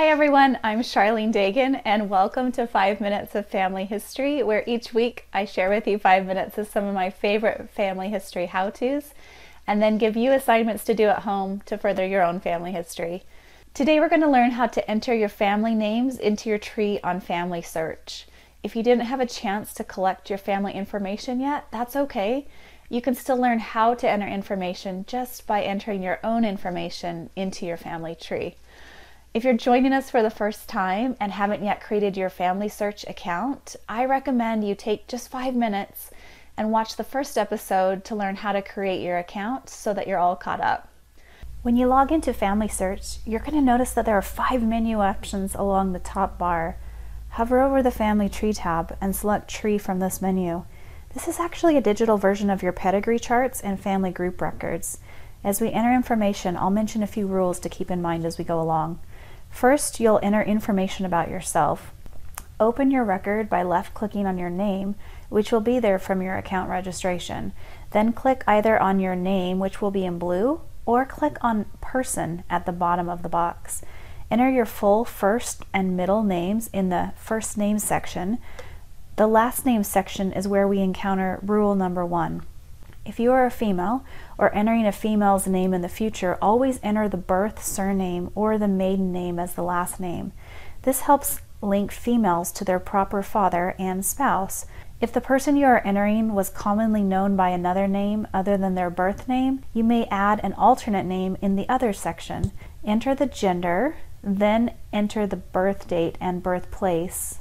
Hi everyone, I'm Charlene Dagan and welcome to 5 Minutes of Family History where each week I share with you 5 minutes of some of my favorite family history how-tos and then give you assignments to do at home to further your own family history. Today we're going to learn how to enter your family names into your tree on Family Search. If you didn't have a chance to collect your family information yet, that's okay. You can still learn how to enter information just by entering your own information into your family tree. If you're joining us for the first time and haven't yet created your Family Search account, I recommend you take just five minutes and watch the first episode to learn how to create your account so that you're all caught up. When you log into Family Search, you're going to notice that there are five menu options along the top bar. Hover over the Family Tree tab and select Tree from this menu. This is actually a digital version of your pedigree charts and family group records. As we enter information, I'll mention a few rules to keep in mind as we go along. First, you'll enter information about yourself. Open your record by left-clicking on your name, which will be there from your account registration. Then click either on your name, which will be in blue, or click on Person at the bottom of the box. Enter your full first and middle names in the First Name section. The Last Name section is where we encounter rule number one. If you are a female or entering a female's name in the future, always enter the birth surname or the maiden name as the last name. This helps link females to their proper father and spouse. If the person you are entering was commonly known by another name other than their birth name, you may add an alternate name in the other section. Enter the gender, then enter the birth date and birthplace.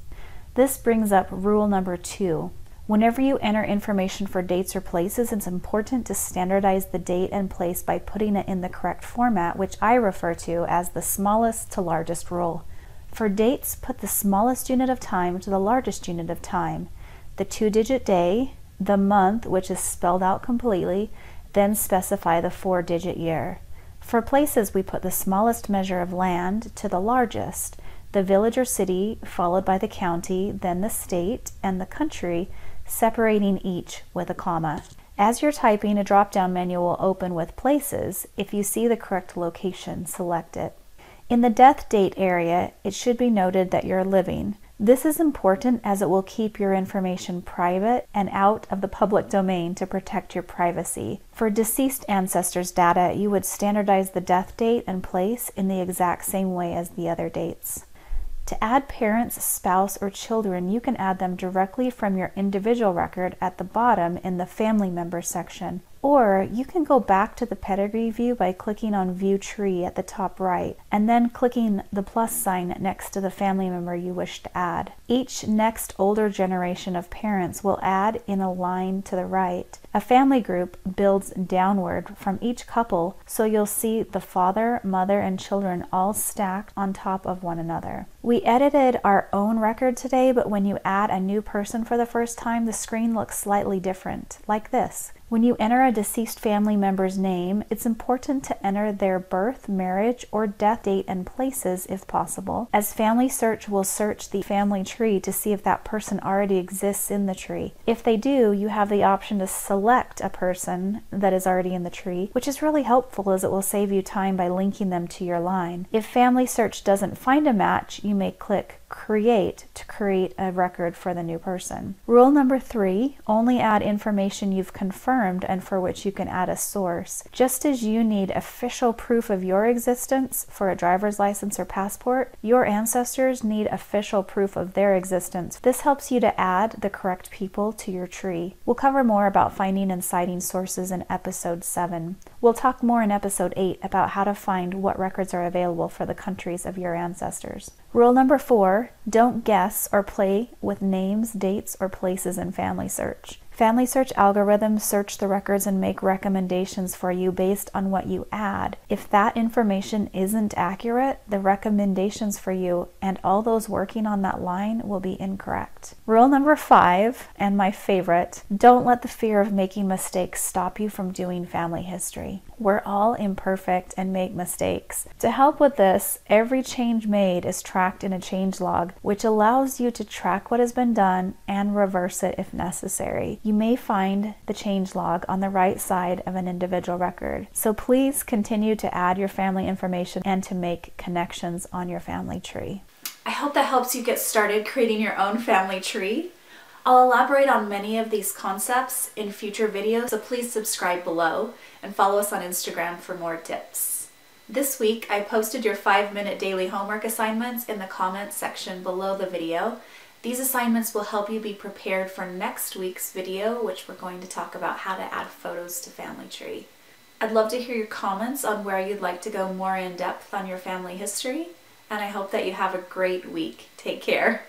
This brings up rule number two. Whenever you enter information for dates or places, it's important to standardize the date and place by putting it in the correct format, which I refer to as the smallest to largest rule. For dates, put the smallest unit of time to the largest unit of time. The two-digit day, the month, which is spelled out completely, then specify the four-digit year. For places, we put the smallest measure of land to the largest, the village or city, followed by the county, then the state, and the country, separating each with a comma. As you're typing, a drop-down menu will open with places. If you see the correct location, select it. In the death date area, it should be noted that you're living. This is important as it will keep your information private and out of the public domain to protect your privacy. For deceased ancestors data, you would standardize the death date and place in the exact same way as the other dates. To add parents, spouse, or children, you can add them directly from your individual record at the bottom in the Family Members section. Or you can go back to the pedigree view by clicking on View Tree at the top right, and then clicking the plus sign next to the family member you wish to add. Each next older generation of parents will add in a line to the right. A family group builds downward from each couple, so you'll see the father, mother, and children all stacked on top of one another. We edited our own record today, but when you add a new person for the first time, the screen looks slightly different, like this. When you enter a deceased family member's name, it's important to enter their birth, marriage, or death date and places if possible, as Family Search will search the family tree to see if that person already exists in the tree. If they do, you have the option to select a person that is already in the tree, which is really helpful as it will save you time by linking them to your line. If Family Search doesn't find a match, you may click create to create a record for the new person. Rule number three, only add information you've confirmed and for which you can add a source. Just as you need official proof of your existence for a driver's license or passport, your ancestors need official proof of their existence. This helps you to add the correct people to your tree. We'll cover more about finding and citing sources in episode 7. We'll talk more in episode 8 about how to find what records are available for the countries of your ancestors. Rule number four, don't guess or play with names, dates, or places in Family Search. Family Search algorithms search the records and make recommendations for you based on what you add. If that information isn't accurate, the recommendations for you and all those working on that line will be incorrect. Rule number five, and my favorite, don't let the fear of making mistakes stop you from doing family history. We're all imperfect and make mistakes. To help with this, every change made is tracked in a change log, which allows you to track what has been done and reverse it if necessary. You may find the change log on the right side of an individual record. So please continue to add your family information and to make connections on your family tree. I hope that helps you get started creating your own family tree. I'll elaborate on many of these concepts in future videos, so please subscribe below and follow us on Instagram for more tips. This week, I posted your five minute daily homework assignments in the comments section below the video. These assignments will help you be prepared for next week's video, which we're going to talk about how to add photos to Family Tree. I'd love to hear your comments on where you'd like to go more in depth on your family history, and I hope that you have a great week. Take care.